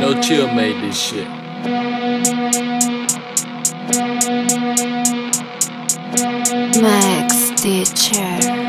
No chill made this shit. Max Teacher.